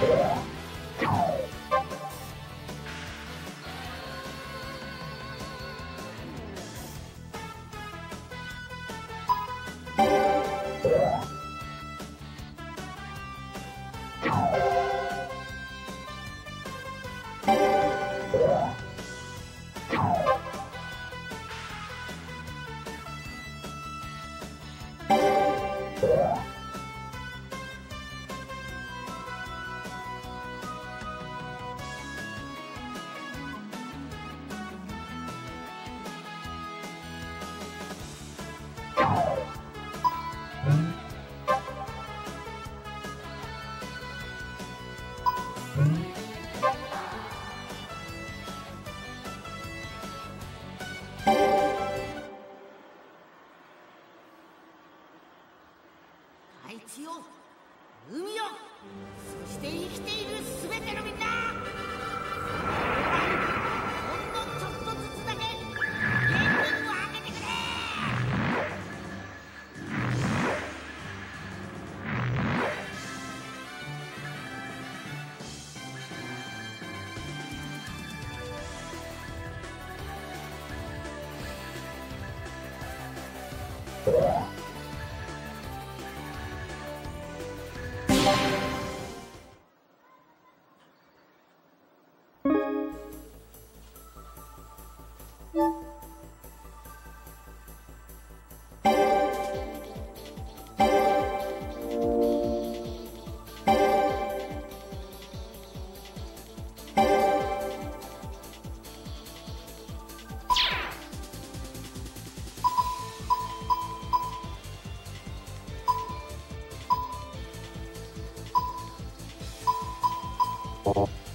Yeah. 地を海をそして生きている全てのみんな。Oh.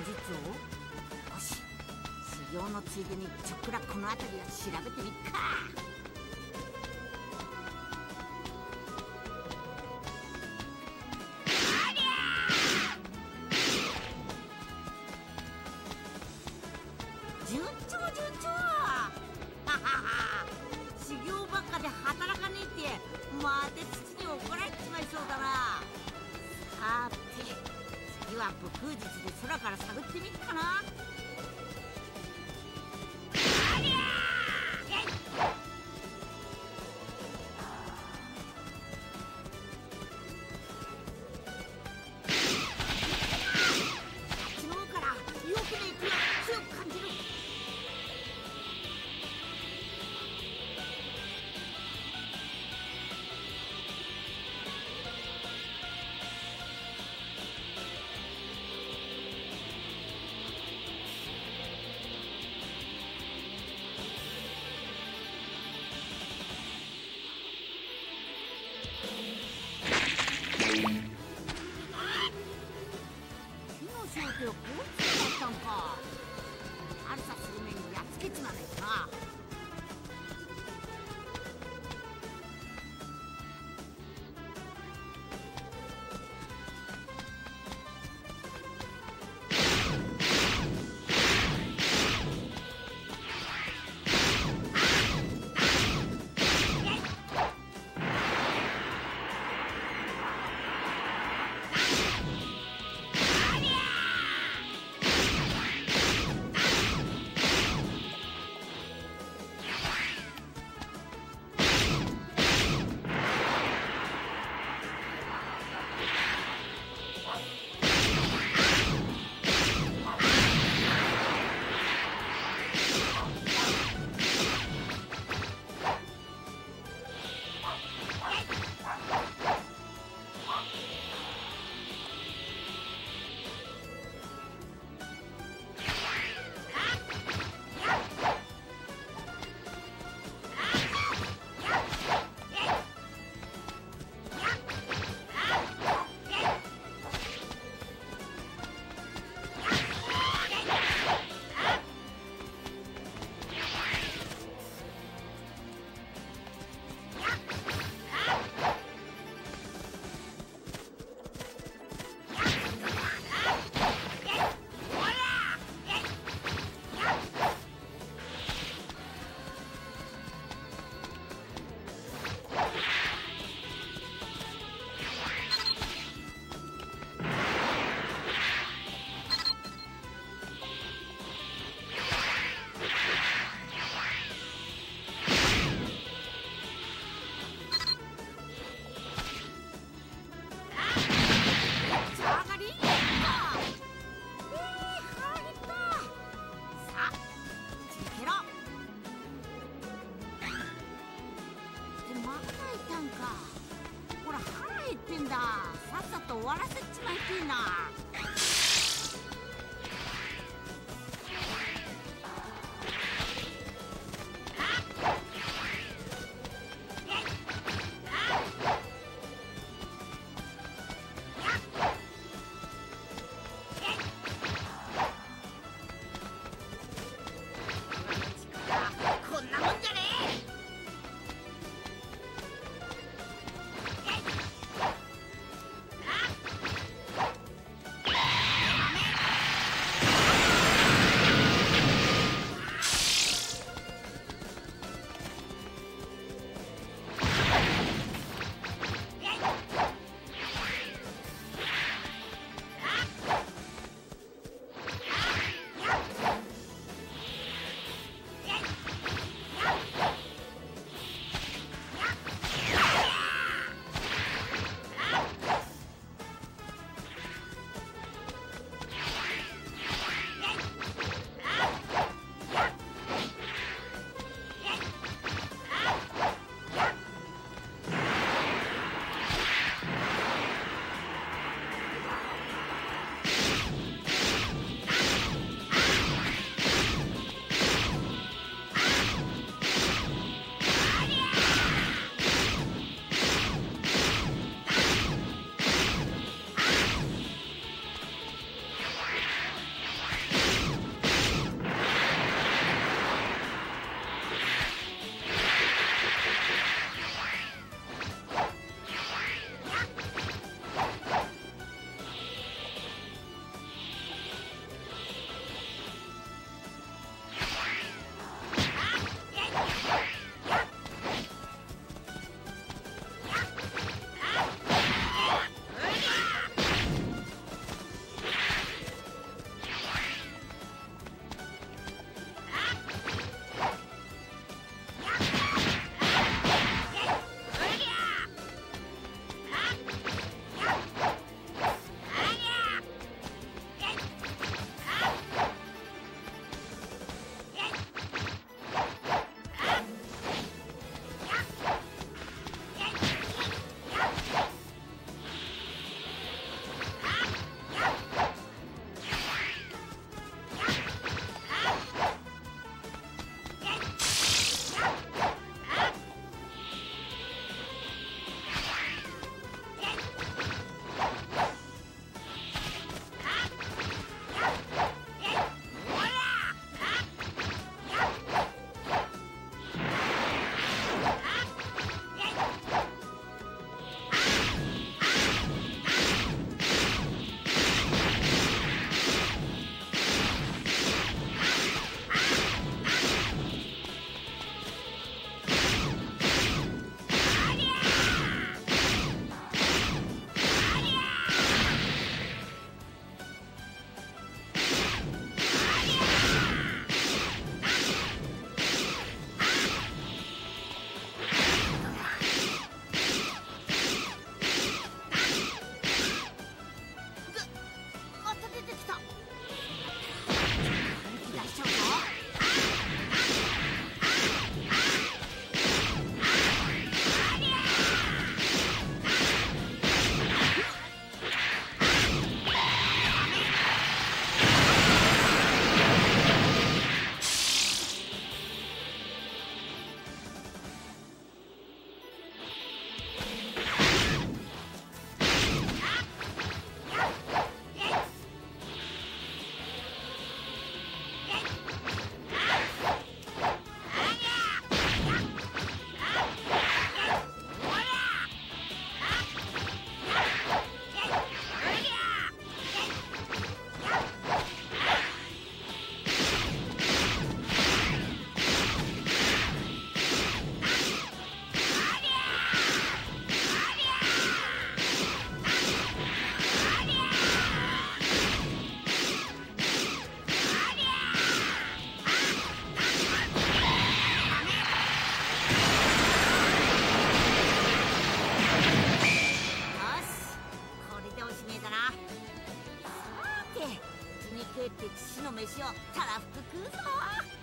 術を。もし。修行のついでにちょっくらこの辺りを調べてみっか。交通だったんか。悪さする目にやっつけちまねえかって父の飯をたらふく食うぞ。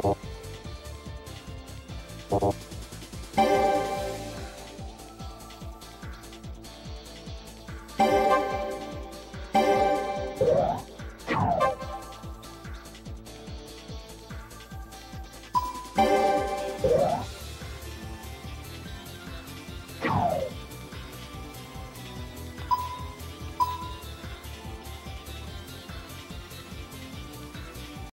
うん。